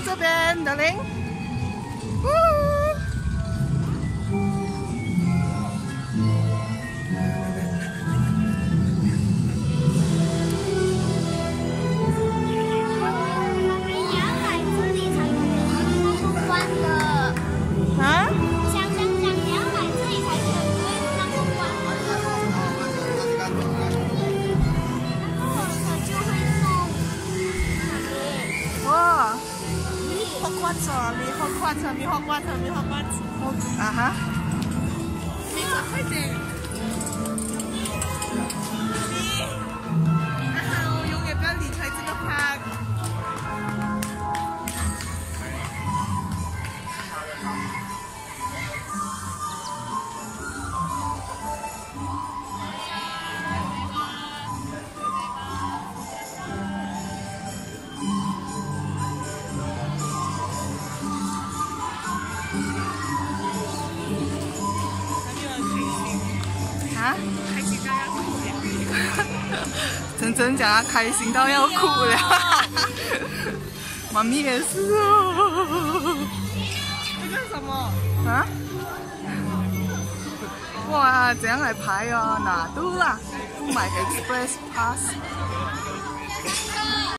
这边，德林。Hogwarts Army, Hogwarts Army, Hogwarts Army, Hogwarts. Hog- Aha. Wie mache ich denn? 啊？开心到要哭了。真真讲他开心到要哭了。妈咪也是哦。这是什么？啊？哇，怎样来排哦？哪都啦，不买 Express Pass。